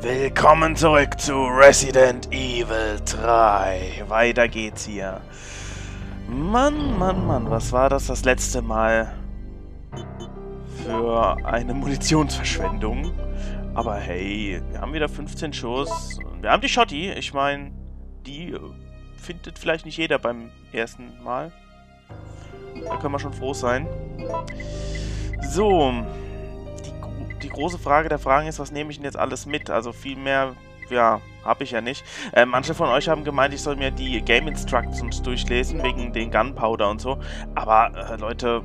Willkommen zurück zu Resident Evil 3. Weiter geht's hier. Mann, Mann, Mann, was war das das letzte Mal für eine Munitionsverschwendung? Aber hey, wir haben wieder 15 Schuss. Wir haben die Schotti. Ich meine, die findet vielleicht nicht jeder beim ersten Mal. Da können wir schon froh sein. So, die große Frage der Fragen ist, was nehme ich denn jetzt alles mit? Also viel mehr, ja, habe ich ja nicht. Äh, manche von euch haben gemeint, ich soll mir die Game Instructions durchlesen, wegen den Gunpowder und so. Aber, äh, Leute,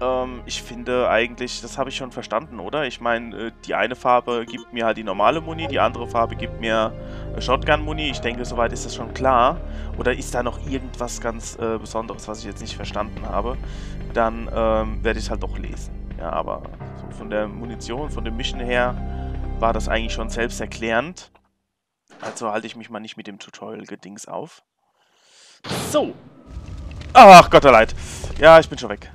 ähm, ich finde eigentlich, das habe ich schon verstanden, oder? Ich meine, äh, die eine Farbe gibt mir halt die normale Muni, die andere Farbe gibt mir äh, Shotgun-Muni. Ich denke, soweit ist das schon klar. Oder ist da noch irgendwas ganz äh, Besonderes, was ich jetzt nicht verstanden habe? Dann ähm, werde ich es halt doch lesen. Ja, aber so von der Munition, von dem Mission her, war das eigentlich schon selbsterklärend. Also halte ich mich mal nicht mit dem Tutorial-Gedings auf. So. Ach Gott, Leid. Ja, ich bin schon weg.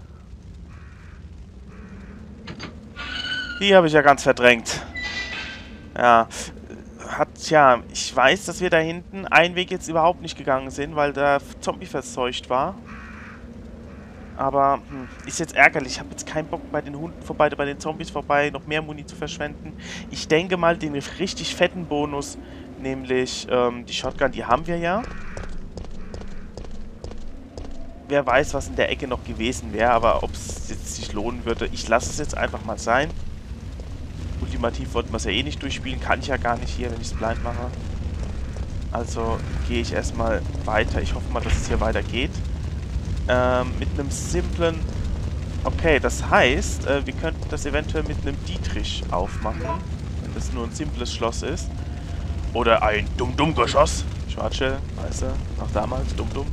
Die habe ich ja ganz verdrängt. Ja, hat, ja, ich weiß, dass wir da hinten einen Weg jetzt überhaupt nicht gegangen sind, weil der Zombie verseucht war. Aber hm, ist jetzt ärgerlich. Ich habe jetzt keinen Bock bei den Hunden vorbei, bei den Zombies vorbei, noch mehr Muni zu verschwenden. Ich denke mal, den richtig fetten Bonus, nämlich ähm, die Shotgun, die haben wir ja. Wer weiß, was in der Ecke noch gewesen wäre, aber ob es jetzt sich lohnen würde. Ich lasse es jetzt einfach mal sein. Ultimativ wollten wir es ja eh nicht durchspielen. Kann ich ja gar nicht hier, wenn ich es blind mache. Also gehe ich erstmal weiter. Ich hoffe mal, dass es hier weitergeht. Ähm, mit einem simplen... Okay, das heißt, äh, wir könnten das eventuell mit einem Dietrich aufmachen. Wenn das nur ein simples Schloss ist. Oder ein Dumm-Dumm-Geschoss. Schwarze, weißt du, noch damals, Dumm-Dumm.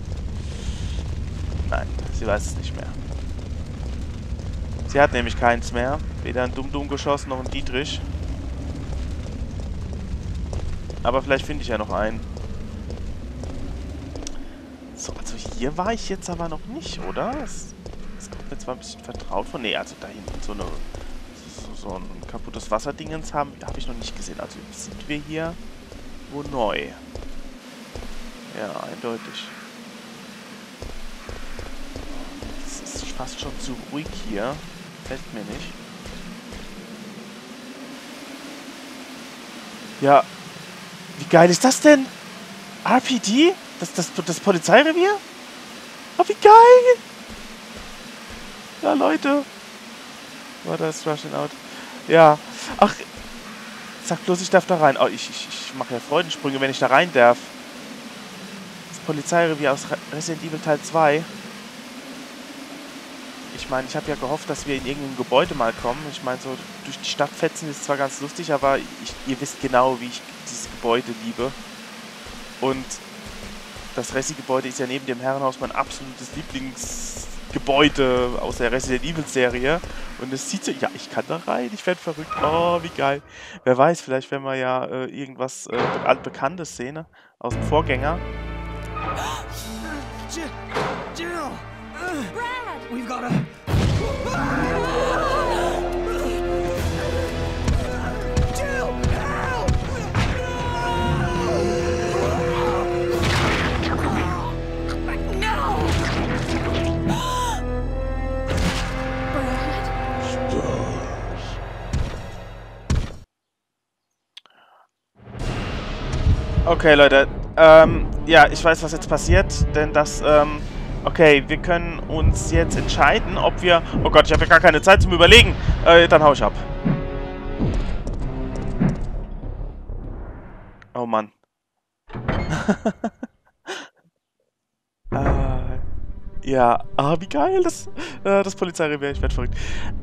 Nein, sie weiß es nicht mehr. Sie hat nämlich keins mehr. Weder ein Dumm-Dumm-Geschoss noch ein Dietrich. Aber vielleicht finde ich ja noch einen. So, also hier war ich jetzt aber noch nicht, oder? Das, das kommt mir zwar ein bisschen vertraut von. Ne, also da hinten so eine so, so ein kaputtes Wasserdingens haben habe ich noch nicht gesehen. Also sind wir hier wo neu. Ja, eindeutig. Es ist fast schon zu ruhig hier. Fällt mir nicht. Ja. Wie geil ist das denn? RPD? Das, das, das Polizeirevier? Oh, wie geil! Ja, Leute. War das Rushing Out? Ja. Ach, sag bloß, ich darf da rein. Oh, ich, ich, ich mache ja Freudensprünge, wenn ich da rein darf. Das Polizeirevier aus Resident Evil Teil 2. Ich meine, ich habe ja gehofft, dass wir in irgendein Gebäude mal kommen. Ich meine, so durch die Stadt fetzen ist zwar ganz lustig, aber ich, ihr wisst genau, wie ich dieses Gebäude liebe. Und das Resi-Gebäude ist ja neben dem Herrenhaus mein absolutes Lieblingsgebäude aus der Resident Evil-Serie. Und es sieht so, ja, ich kann da rein, ich werde verrückt. Oh, wie geil. Wer weiß, vielleicht werden wir ja äh, irgendwas äh, altbekanntes sehen, ne? aus dem Vorgänger. Okay, Leute. Ähm, ja, ich weiß, was jetzt passiert, denn das, ähm, okay, wir können uns jetzt entscheiden, ob wir... Oh Gott, ich habe ja gar keine Zeit zum Überlegen. Äh, dann hau ich ab. Oh Mann. äh, ja, ah, wie geil, das, äh, das Polizeirevier, ich werde verrückt.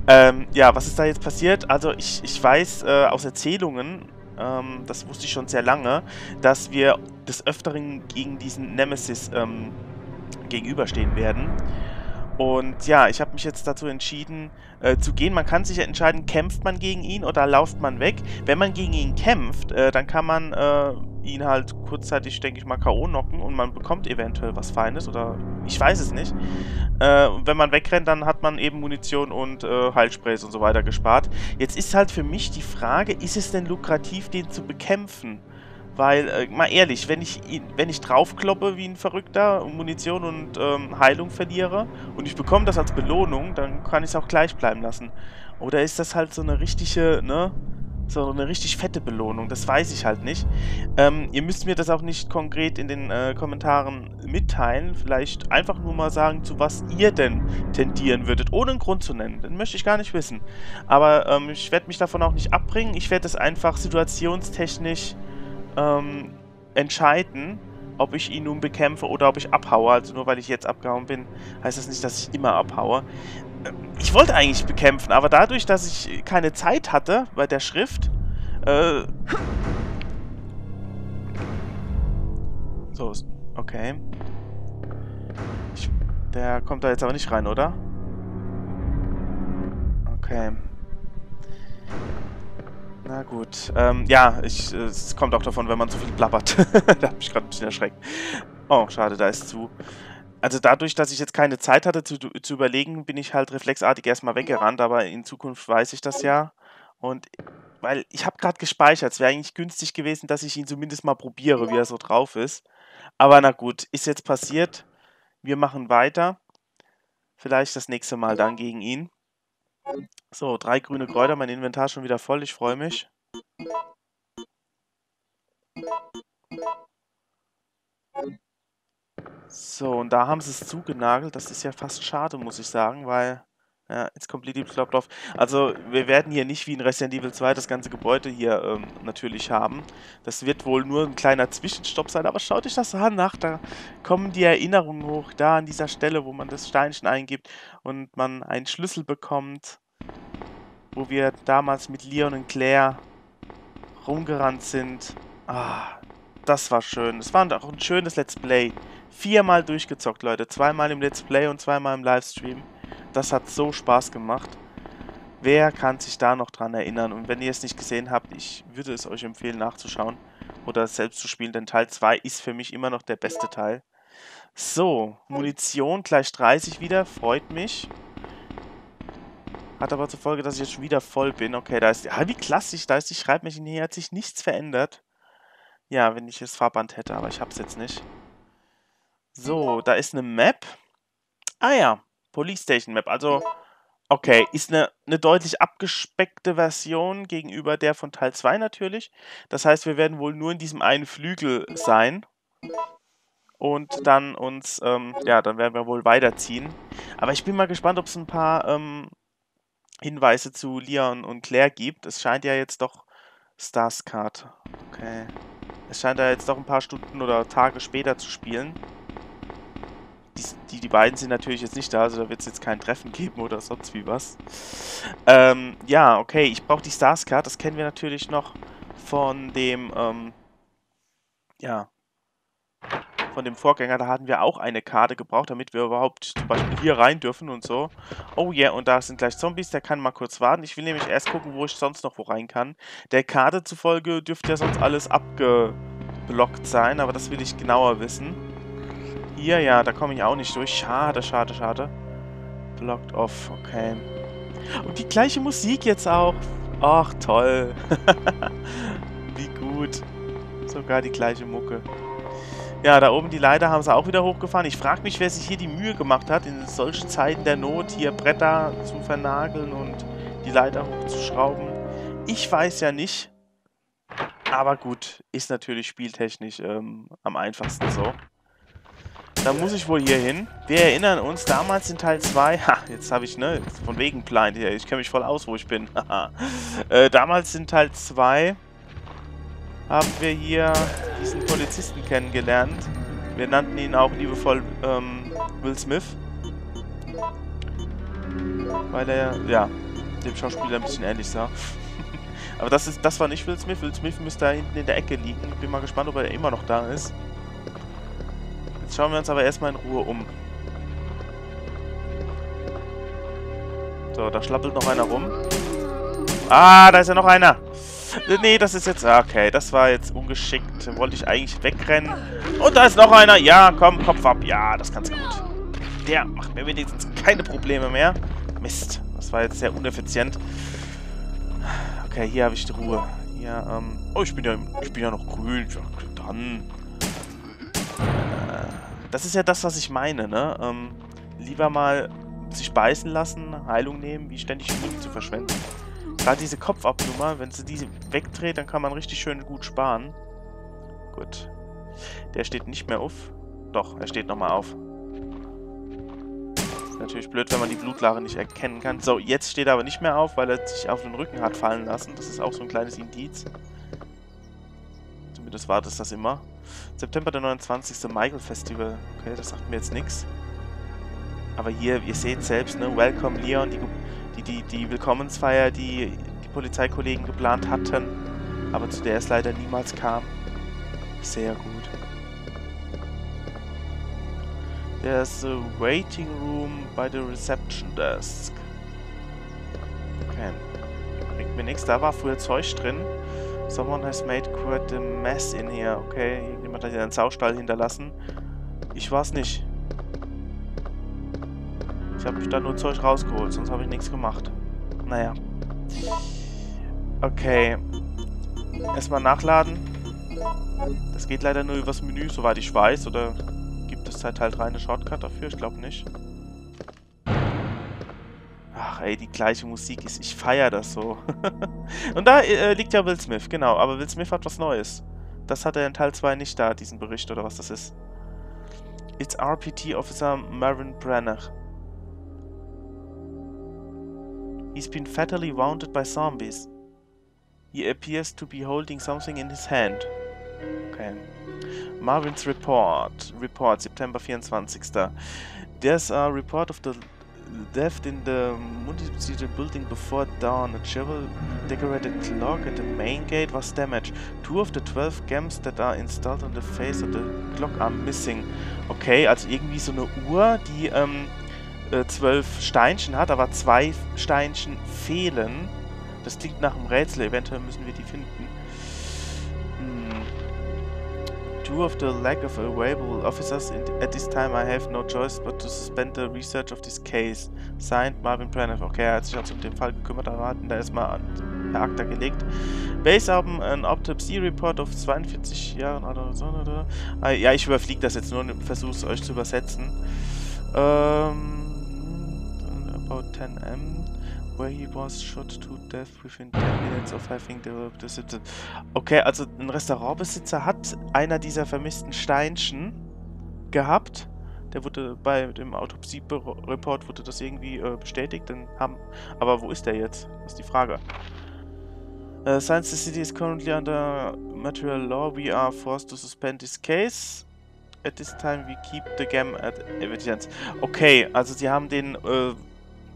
Ähm, ja, was ist da jetzt passiert? Also, ich, ich weiß äh, aus Erzählungen, ähm, das wusste ich schon sehr lange, dass wir des Öfteren gegen diesen Nemesis ähm, gegenüberstehen werden. Und ja, ich habe mich jetzt dazu entschieden, äh, zu gehen. Man kann sich entscheiden, kämpft man gegen ihn oder lauft man weg. Wenn man gegen ihn kämpft, äh, dann kann man äh, ihn halt kurzzeitig, denke ich mal, K.O. knocken und man bekommt eventuell was Feines oder ich weiß es nicht. Äh, wenn man wegrennt, dann hat man eben Munition und äh, Heilsprays und so weiter gespart. Jetzt ist halt für mich die Frage, ist es denn lukrativ, den zu bekämpfen? Weil, äh, mal ehrlich, wenn ich, wenn ich draufkloppe wie ein Verrückter und Munition und ähm, Heilung verliere und ich bekomme das als Belohnung, dann kann ich es auch gleich bleiben lassen. Oder ist das halt so eine richtige, ne, so eine richtig fette Belohnung? Das weiß ich halt nicht. Ähm, ihr müsst mir das auch nicht konkret in den äh, Kommentaren mitteilen. Vielleicht einfach nur mal sagen, zu was ihr denn tendieren würdet, ohne einen Grund zu nennen. Den möchte ich gar nicht wissen. Aber ähm, ich werde mich davon auch nicht abbringen. Ich werde es einfach situationstechnisch ähm, entscheiden, ob ich ihn nun bekämpfe oder ob ich abhaue. Also nur weil ich jetzt abgehauen bin, heißt das nicht, dass ich immer abhaue. Ähm, ich wollte eigentlich bekämpfen, aber dadurch, dass ich keine Zeit hatte bei der Schrift, äh... So, okay. Ich, der kommt da jetzt aber nicht rein, oder? Okay. Na gut. Ähm, ja, ich, es kommt auch davon, wenn man zu viel blabbert. da habe ich gerade ein bisschen erschreckt. Oh, schade, da ist zu. Also dadurch, dass ich jetzt keine Zeit hatte zu, zu überlegen, bin ich halt reflexartig erstmal weggerannt, aber in Zukunft weiß ich das ja. Und weil ich habe gerade gespeichert, es wäre eigentlich günstig gewesen, dass ich ihn zumindest mal probiere, wie er so drauf ist. Aber na gut, ist jetzt passiert. Wir machen weiter. Vielleicht das nächste Mal dann gegen ihn. So, drei grüne Kräuter, mein Inventar schon wieder voll, ich freue mich. So, und da haben sie es zugenagelt. Das ist ja fast schade, muss ich sagen, weil... Ja, jetzt kommt Lady Plop drauf. Also, wir werden hier nicht wie in Resident Evil 2 das ganze Gebäude hier ähm, natürlich haben. Das wird wohl nur ein kleiner Zwischenstopp sein, aber schaut euch das an. Nach, da kommen die Erinnerungen hoch, da an dieser Stelle, wo man das Steinchen eingibt und man einen Schlüssel bekommt, wo wir damals mit Leon und Claire rumgerannt sind. Ah, das war schön. Es war auch ein schönes Let's Play. Viermal durchgezockt, Leute. Zweimal im Let's Play und zweimal im Livestream. Das hat so Spaß gemacht. Wer kann sich da noch dran erinnern? Und wenn ihr es nicht gesehen habt, ich würde es euch empfehlen nachzuschauen oder selbst zu spielen, denn Teil 2 ist für mich immer noch der beste Teil. So, Munition gleich 30 wieder, freut mich. Hat aber zur Folge, dass ich jetzt schon wieder voll bin. Okay, da ist, ah, wie klassisch, da ist die Schreibmaschine, hier hat sich nichts verändert. Ja, wenn ich das Fahrband hätte, aber ich hab's jetzt nicht. So, da ist eine Map. Ah ja, Police Station Map. Also, okay, ist eine, eine deutlich abgespeckte Version gegenüber der von Teil 2 natürlich. Das heißt, wir werden wohl nur in diesem einen Flügel sein. Und dann uns, ähm, ja, dann werden wir wohl weiterziehen. Aber ich bin mal gespannt, ob es ein paar ähm, Hinweise zu Leon und Claire gibt. Es scheint ja jetzt doch Starscard. Okay. Es scheint ja jetzt doch ein paar Stunden oder Tage später zu spielen die, die beiden sind natürlich jetzt nicht da, also da wird es jetzt kein Treffen geben oder sonst wie was. Ähm, ja, okay, ich brauche die Stars Card, das kennen wir natürlich noch von dem, ähm, ja, von dem Vorgänger, da hatten wir auch eine Karte gebraucht, damit wir überhaupt zum Beispiel hier rein dürfen und so. Oh yeah, und da sind gleich Zombies, der kann mal kurz warten. Ich will nämlich erst gucken, wo ich sonst noch wo rein kann. Der Karte zufolge dürfte ja sonst alles abgeblockt sein, aber das will ich genauer wissen. Hier, ja, da komme ich auch nicht durch. Schade, schade, schade. Blocked off, okay. Und die gleiche Musik jetzt auch. Ach, toll. Wie gut. Sogar die gleiche Mucke. Ja, da oben die Leiter haben sie auch wieder hochgefahren. Ich frage mich, wer sich hier die Mühe gemacht hat, in solchen Zeiten der Not hier Bretter zu vernageln und die Leiter hochzuschrauben. Ich weiß ja nicht. Aber gut, ist natürlich spieltechnisch ähm, am einfachsten so. Da muss ich wohl hier hin. Wir erinnern uns, damals in Teil 2, ha, jetzt habe ich, ne, von wegen blind hier, ich kenne mich voll aus, wo ich bin. äh, damals in Teil 2 haben wir hier diesen Polizisten kennengelernt. Wir nannten ihn auch liebevoll ähm, Will Smith. Weil er, ja, dem Schauspieler ein bisschen ähnlich sah. Aber das, ist, das war nicht Will Smith. Will Smith müsste da hinten in der Ecke liegen. Bin mal gespannt, ob er immer noch da ist. Jetzt schauen wir uns aber erstmal in Ruhe um. So, da schlappelt noch einer rum. Ah, da ist ja noch einer. Nee, das ist jetzt... Okay, das war jetzt ungeschickt. Wollte ich eigentlich wegrennen. Und da ist noch einer. Ja, komm, Kopf ab. Ja, das kannst du gut. Der macht mir wenigstens keine Probleme mehr. Mist. Das war jetzt sehr uneffizient. Okay, hier habe ich die Ruhe. Hier, ähm... Oh, ich bin ja, ich bin ja noch grün. Ja, dann... Äh, das ist ja das, was ich meine, ne? Ähm, lieber mal sich beißen lassen, Heilung nehmen, wie ständig Muni zu verschwenden. Gerade diese Kopfabnummer, wenn sie diese wegdreht, dann kann man richtig schön gut sparen. Gut. Der steht nicht mehr auf. Doch, er steht nochmal auf. Ist natürlich blöd, wenn man die Blutlache nicht erkennen kann. So, jetzt steht er aber nicht mehr auf, weil er sich auf den Rücken hat fallen lassen. Das ist auch so ein kleines Indiz. Zumindest war das das immer. September der 29. Michael Festival. Okay, das sagt mir jetzt nichts. Aber hier, ihr seht selbst, ne, Welcome Leon, die, die, die, die Willkommensfeier, die die Polizeikollegen geplant hatten, aber zu der es leider niemals kam. Sehr gut. There's a waiting room by the reception desk. Okay. Bringt mir nichts. Da war früher Zeug drin. Someone has made quite a mess in here. Okay, jemand hat hier einen Saustall hinterlassen. Ich war's nicht. Ich habe da nur Zeug rausgeholt, sonst habe ich nichts gemacht. Naja. Okay. Erstmal nachladen. Das geht leider nur übers Menü, soweit ich weiß. Oder gibt es seit Teil 3 eine Shortcut dafür? Ich glaube nicht. Ach ey, die gleiche Musik ist. Ich feiere das so. Und da äh, liegt ja Will Smith, genau. Aber Will Smith hat was Neues. Das hat er in Teil 2 nicht da, diesen Bericht oder was das ist. It's RPT Officer Marvin Brenner. He's been fatally wounded by zombies. He appears to be holding something in his hand. Okay. Marvin's report. Report, September 24. There's a report of the death in the municipal building before dawn. A cheval decorated clock at the main gate was damaged. Two of the 12 gems that are installed on the face of the clock are missing. Okay, also irgendwie so eine Uhr, die ähm, äh, zwölf Steinchen hat, aber zwei Steinchen fehlen. Das klingt nach einem Rätsel, eventuell müssen wir die finden. Two of the lack of available officers at this time I have no choice but to suspend the research of this case. Signed Marvin Braniff. Okay, er hat sich also um den Fall gekümmert, aber hatten da erstmal per Akta gelegt. Base haben ein Autopsy Report auf 42 Jahren oder so. Oder? Ah, ja, ich überfliege das jetzt nur und versuche es euch zu übersetzen. Ähm about 10M, where he was shot to death within 10 minutes of having developed the symptoms. Okay, also ein Restaurantbesitzer hat einer dieser vermissten Steinchen gehabt. Der wurde bei dem Autopsie-Report wurde das irgendwie äh, bestätigt. Dann haben, aber wo ist der jetzt? Das ist die Frage. Uh, since the city is currently under material law, we are forced to suspend this case. At this time we keep the gem at evidence. Okay, also sie haben den äh,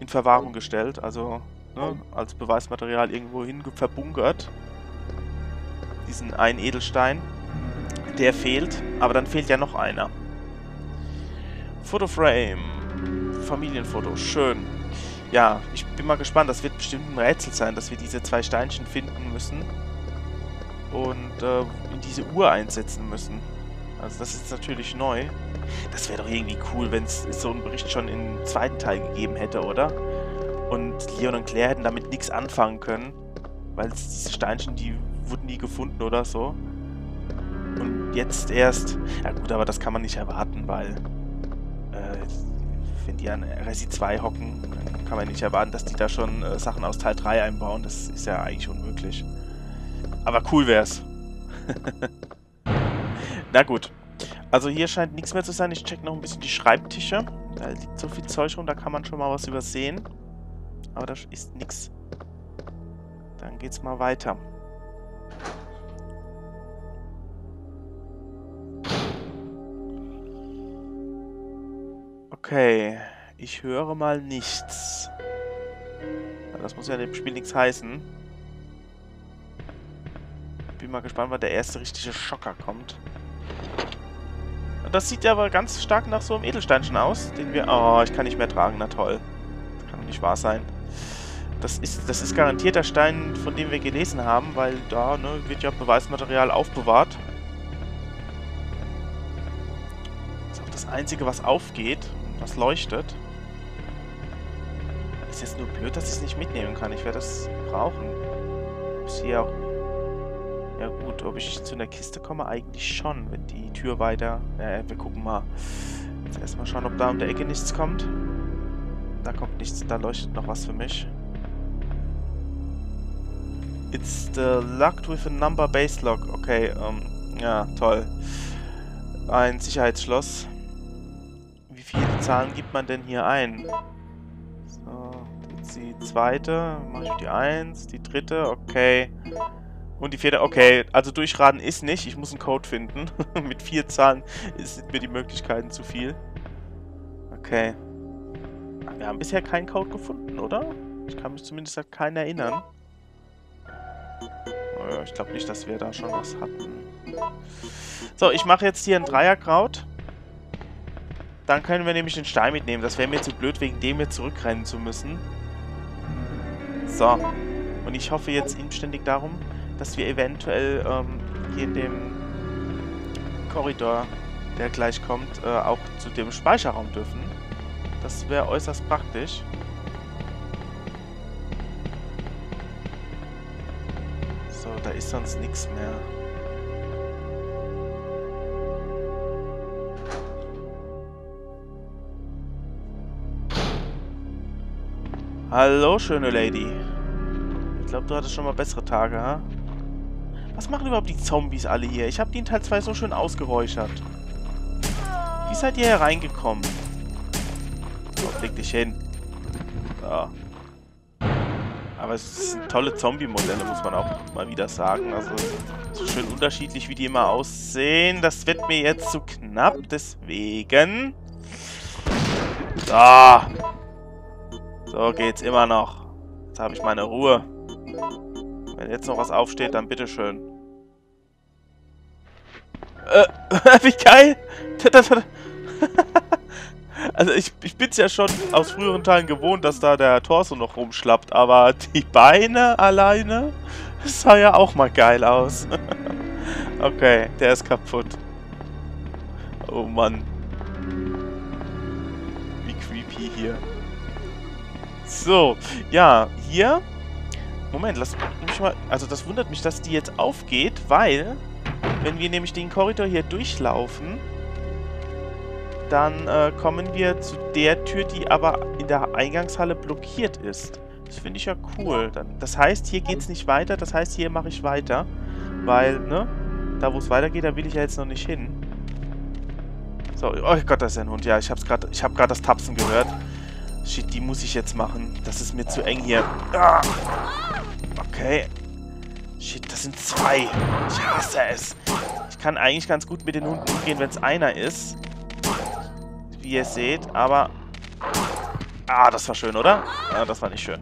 in Verwahrung gestellt, also ne, als Beweismaterial irgendwo hin verbunkert. Diesen einen Edelstein. Der fehlt, aber dann fehlt ja noch einer. Fotoframe. Familienfoto, schön. Ja, ich bin mal gespannt. Das wird bestimmt ein Rätsel sein, dass wir diese zwei Steinchen finden müssen. Und äh, in diese Uhr einsetzen müssen. Also das ist natürlich neu. Das wäre doch irgendwie cool, wenn es so einen Bericht schon im zweiten Teil gegeben hätte, oder? Und Leon und Claire hätten damit nichts anfangen können, weil diese Steinchen, die wurden nie gefunden oder so. Und jetzt erst... Ja gut, aber das kann man nicht erwarten, weil... Äh, wenn die an Resi 2 hocken, kann man nicht erwarten, dass die da schon äh, Sachen aus Teil 3 einbauen. Das ist ja eigentlich unmöglich. Aber cool wär's. Na gut. Also hier scheint nichts mehr zu sein. Ich check noch ein bisschen die Schreibtische. Da liegt so viel Zeug rum, da kann man schon mal was übersehen. Aber das ist nichts. Dann geht's mal weiter. Okay, ich höre mal nichts. Das muss ja dem Spiel nichts heißen. Bin mal gespannt, wann der erste richtige Schocker kommt. Das sieht ja aber ganz stark nach so einem Edelsteinchen aus, den wir... Oh, ich kann nicht mehr tragen, na toll. Das kann doch nicht wahr sein. Das ist, das ist garantiert der Stein, von dem wir gelesen haben, weil da ne, wird ja Beweismaterial aufbewahrt. Das ist auch das Einzige, was aufgeht, was leuchtet. Ist jetzt nur blöd, dass ich es nicht mitnehmen kann. Ich werde das brauchen. Ist hier auch... Ja gut, ob ich zu einer Kiste komme, eigentlich schon, wenn die Tür weiter... Äh, wir gucken mal. Jetzt erstmal schauen, ob da um der Ecke nichts kommt. Da kommt nichts, da leuchtet noch was für mich. It's the locked with a number base lock. Okay, ähm, ja, toll. Ein Sicherheitsschloss. Wie viele Zahlen gibt man denn hier ein? So, jetzt die zweite. Mache ich die eins, die dritte, okay. Und die vierte, okay. Also durchraten ist nicht. Ich muss einen Code finden. Mit vier Zahlen sind mir die Möglichkeiten zu viel. Okay. Wir haben bisher keinen Code gefunden, oder? Ich kann mich zumindest an keinen erinnern. Oh ich glaube nicht, dass wir da schon was hatten. So, ich mache jetzt hier ein Dreierkraut. Dann können wir nämlich den Stein mitnehmen. Das wäre mir zu blöd, wegen dem hier zurückrennen zu müssen. So. Und ich hoffe jetzt inständig darum, dass wir eventuell ähm, hier in dem Korridor, der gleich kommt, äh, auch zu dem Speicherraum dürfen. Das wäre äußerst praktisch. So, da ist sonst nichts mehr. Hallo, schöne Lady. Ich glaube, du hattest schon mal bessere Tage, ha? Was machen überhaupt die Zombies alle hier? Ich habe die in Teil 2 so schön ausgeräuchert. Wie seid ihr hereingekommen? leg dich hin. So. Aber es sind tolle Zombie-Modelle, muss man auch mal wieder sagen. Also, so schön unterschiedlich, wie die immer aussehen. Das wird mir jetzt zu knapp, deswegen... So. So geht's immer noch. Jetzt habe ich meine Ruhe. Wenn jetzt noch was aufsteht, dann bitteschön. Äh, wie geil! Also ich, ich es ja schon aus früheren Teilen gewohnt, dass da der Torso noch rumschlappt, aber die Beine alleine, das sah ja auch mal geil aus. okay, der ist kaputt. Oh Mann. Wie creepy hier. So, ja, hier... Moment, lass mich mal... Also das wundert mich, dass die jetzt aufgeht, weil... Wenn wir nämlich den Korridor hier durchlaufen dann äh, kommen wir zu der Tür, die aber in der Eingangshalle blockiert ist. Das finde ich ja cool. Dann, das heißt, hier geht es nicht weiter, das heißt, hier mache ich weiter. Weil, ne, da wo es weitergeht, da will ich ja jetzt noch nicht hin. So, oh Gott, das ist ein Hund. Ja, ich gerade, habe gerade das Tapsen gehört. Shit, die muss ich jetzt machen. Das ist mir zu eng hier. Ah. Okay. Shit, das sind zwei. Ich hasse es. Ich kann eigentlich ganz gut mit den Hunden umgehen, wenn es einer ist wie ihr seht, aber... Ah, das war schön, oder? Ja, das war nicht schön.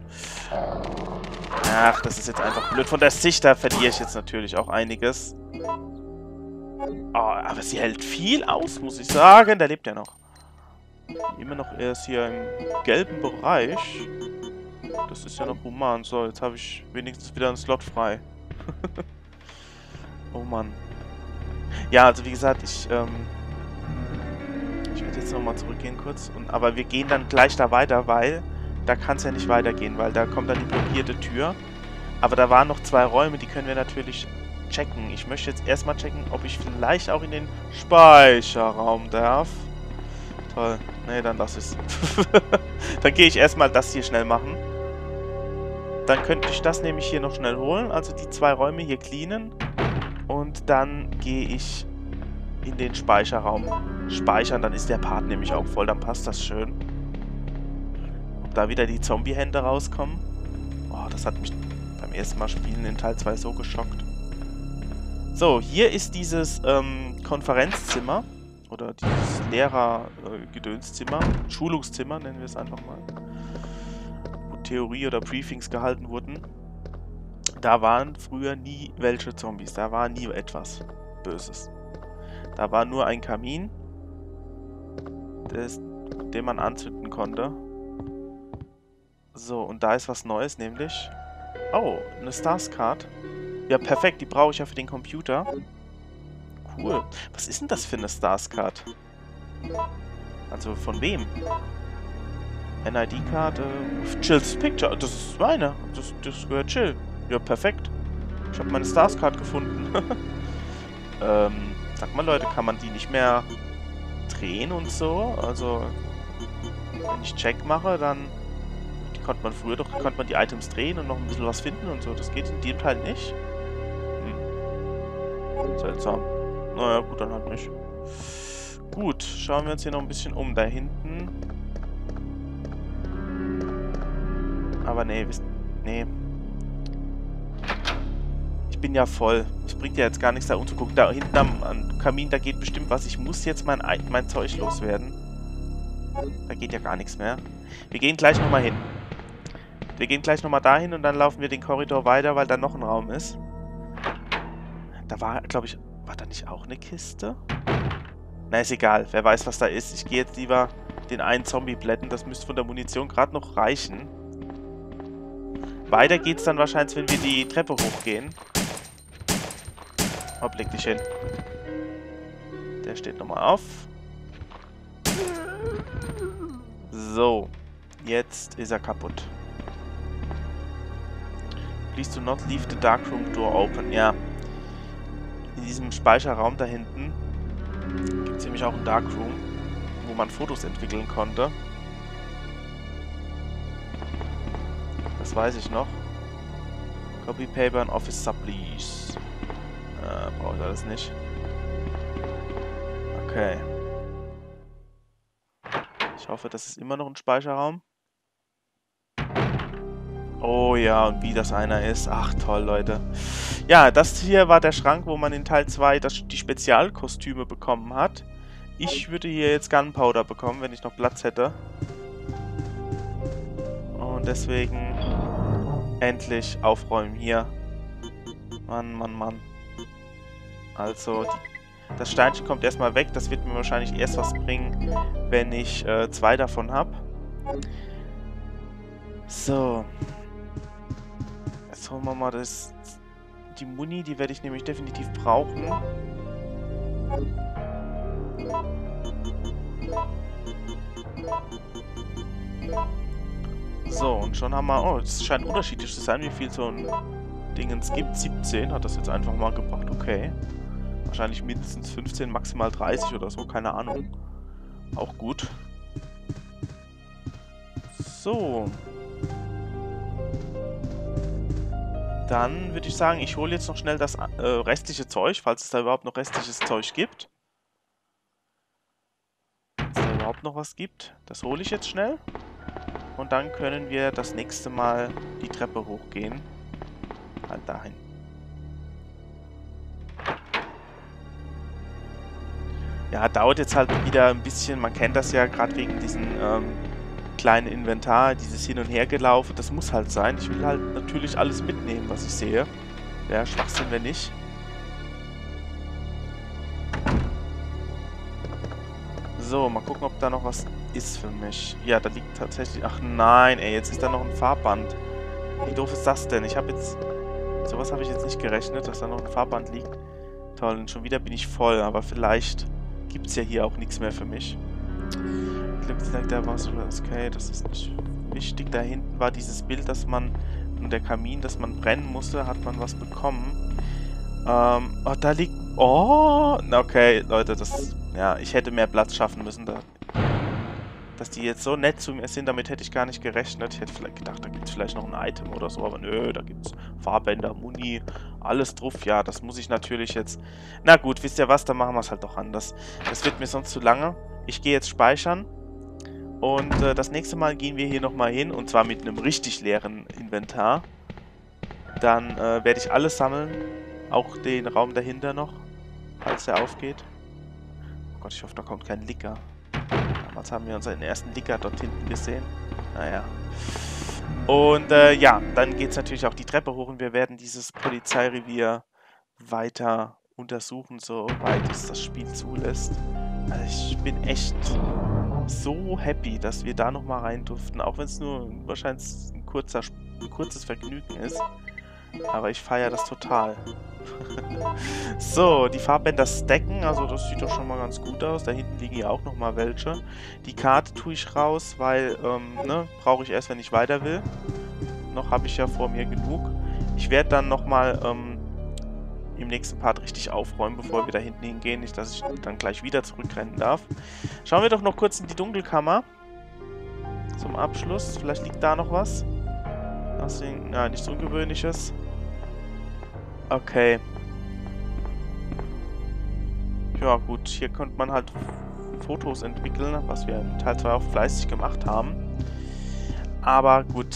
Ach, das ist jetzt einfach blöd. Von der Sicht, da verliere ich jetzt natürlich auch einiges. Oh, aber sie hält viel aus, muss ich sagen. Der lebt ja noch. Immer noch erst hier im gelben Bereich. Das ist ja noch human. So, jetzt habe ich wenigstens wieder einen Slot frei. oh Mann. Ja, also wie gesagt, ich ähm, ich werde jetzt nochmal zurückgehen kurz. Und, aber wir gehen dann gleich da weiter, weil da kann es ja nicht weitergehen, weil da kommt dann die blockierte Tür. Aber da waren noch zwei Räume, die können wir natürlich checken. Ich möchte jetzt erstmal checken, ob ich vielleicht auch in den Speicherraum darf. Toll. Nee, dann lass es. dann gehe ich erstmal das hier schnell machen. Dann könnte ich das nämlich hier noch schnell holen. Also die zwei Räume hier cleanen. Und dann gehe ich in den Speicherraum speichern, dann ist der Part nämlich auch voll, dann passt das schön. Ob da wieder die Zombie-Hände rauskommen? Oh, das hat mich beim ersten Mal spielen in Teil 2 so geschockt. So, hier ist dieses ähm, Konferenzzimmer oder dieses Lehrer-Gedönszimmer, Schulungszimmer nennen wir es einfach mal, wo Theorie oder Briefings gehalten wurden. Da waren früher nie welche Zombies, da war nie etwas Böses. Da war nur ein Kamin, des, den man anzünden konnte. So, und da ist was Neues, nämlich... Oh, eine Stars Card. Ja, perfekt, die brauche ich ja für den Computer. Cool. Was ist denn das für eine Stars Card? Also von wem? NID-Card, äh, Chill's Picture. Das ist meine. Das, das gehört Chill. Ja, perfekt. Ich habe meine Stars Card gefunden. ähm, sag mal Leute, kann man die nicht mehr drehen und so? Also, wenn ich Check mache, dann konnte man früher doch, konnte man die Items drehen und noch ein bisschen was finden und so. Das geht in dem Teil nicht. Hm. Seltsam. Naja, gut, dann halt nicht. Gut, schauen wir uns hier noch ein bisschen um. Da hinten. Aber nee, wisst... Nee. Ich bin ja voll. Es bringt ja jetzt gar nichts da umzugucken. Da hinten am, am, Kamin, da geht bestimmt was. Ich muss jetzt mein, mein Zeug loswerden. Da geht ja gar nichts mehr. Wir gehen gleich nochmal hin. Wir gehen gleich nochmal dahin und dann laufen wir den Korridor weiter, weil da noch ein Raum ist. Da war, glaube ich, war da nicht auch eine Kiste? Na, ist egal. Wer weiß, was da ist. Ich gehe jetzt lieber den einen Zombie plätten. Das müsste von der Munition gerade noch reichen. Weiter geht's dann wahrscheinlich, wenn wir die Treppe hochgehen. Oh, blick dich hin. Der steht nochmal auf. So. Jetzt ist er kaputt. Please do not leave the darkroom door open. Ja. In diesem Speicherraum da hinten gibt es nämlich auch ein Darkroom, wo man Fotos entwickeln konnte. Das weiß ich noch. Copy Paper and Office Supplies. Äh, brauche ich alles nicht. Okay. Ich hoffe, das ist immer noch ein Speicherraum. Oh ja, und wie das einer ist. Ach toll, Leute. Ja, das hier war der Schrank, wo man in Teil 2 das, die Spezialkostüme bekommen hat. Ich würde hier jetzt Gunpowder bekommen, wenn ich noch Platz hätte. Und deswegen endlich aufräumen hier. Mann, Mann, Mann. Also, die, das Steinchen kommt erstmal weg. Das wird mir wahrscheinlich erst was bringen, wenn ich äh, zwei davon habe. So. Holen wir mal das, die Muni, die werde ich nämlich definitiv brauchen. So, und schon haben wir... Oh, es scheint unterschiedlich zu sein, wie viel so ein Dingens gibt. 17 hat das jetzt einfach mal gebracht, okay. Wahrscheinlich mindestens 15, maximal 30 oder so, keine Ahnung. Auch gut. So. Dann würde ich sagen, ich hole jetzt noch schnell das äh, restliche Zeug, falls es da überhaupt noch restliches Zeug gibt. Falls es da überhaupt noch was gibt. Das hole ich jetzt schnell. Und dann können wir das nächste Mal die Treppe hochgehen. Halt dahin. Ja, dauert jetzt halt wieder ein bisschen. Man kennt das ja gerade wegen diesen ähm, kleinen Inventar, dieses Hin- und Hergelaufe, das muss halt sein. Ich will halt natürlich alles mitnehmen, was ich sehe. Ja, Schwachsinn, wenn nicht. So, mal gucken, ob da noch was ist für mich. Ja, da liegt tatsächlich... Ach nein, ey, jetzt ist da noch ein Farbband. Wie doof ist das denn? Ich habe jetzt... Sowas habe ich jetzt nicht gerechnet, dass da noch ein Farbband liegt. Toll, und schon wieder bin ich voll, aber vielleicht gibt es ja hier auch nichts mehr für mich. Looks like there was okay, das ist nicht wichtig. Da hinten war dieses Bild, dass man, und der Kamin, dass man brennen musste, hat man was bekommen. Ähm, oh, da liegt, oh, okay, Leute, das, ja, ich hätte mehr Platz schaffen müssen. Da, dass die jetzt so nett zu mir sind, damit hätte ich gar nicht gerechnet. Ich hätte vielleicht gedacht, da gibt es vielleicht noch ein Item oder so, aber nö, da gibt es Fahrbänder, Muni, alles drauf. Ja, das muss ich natürlich jetzt... Na gut, wisst ihr was, dann machen wir es halt doch anders. Das wird mir sonst zu lange. Ich gehe jetzt speichern. Und äh, das nächste Mal gehen wir hier nochmal hin, und zwar mit einem richtig leeren Inventar. Dann äh, werde ich alles sammeln, auch den Raum dahinter noch, falls der aufgeht. Oh Gott, ich hoffe, da kommt kein Licker. Damals haben wir unseren ersten Licker dort hinten gesehen. Naja. Und äh, ja, dann geht es natürlich auch die Treppe hoch und wir werden dieses Polizeirevier weiter untersuchen, soweit es das Spiel zulässt. Also ich bin echt so happy, dass wir da nochmal rein durften, auch wenn es nur wahrscheinlich ein, kurzer, ein kurzes Vergnügen ist. Aber ich feiere das total. so, die Farbbänder stacken, also das sieht doch schon mal ganz gut aus. Da hinten liegen ja auch nochmal welche. Die Karte tue ich raus, weil, ähm, ne, brauche ich erst, wenn ich weiter will. Noch habe ich ja vor mir genug. Ich werde dann nochmal, ähm, im nächsten Part richtig aufräumen, bevor wir da hinten hingehen. Nicht, dass ich dann gleich wieder zurückrennen darf. Schauen wir doch noch kurz in die Dunkelkammer. Zum Abschluss. Vielleicht liegt da noch was. Nothing, na, nichts Ungewöhnliches. Okay. Ja gut, hier könnte man halt Fotos entwickeln, was wir im Teil 2 auch fleißig gemacht haben. Aber gut,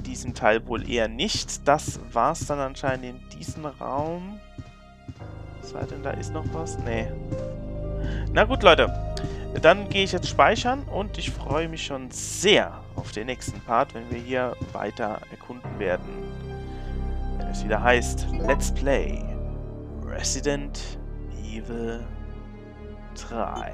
in diesem Teil wohl eher nicht. Das war es dann anscheinend in diesem Raum. Sei denn, da ist noch was? Nee. Na gut, Leute. Dann gehe ich jetzt speichern und ich freue mich schon sehr auf den nächsten Part, wenn wir hier weiter erkunden werden. Wenn es wieder heißt Let's Play Resident Evil 3.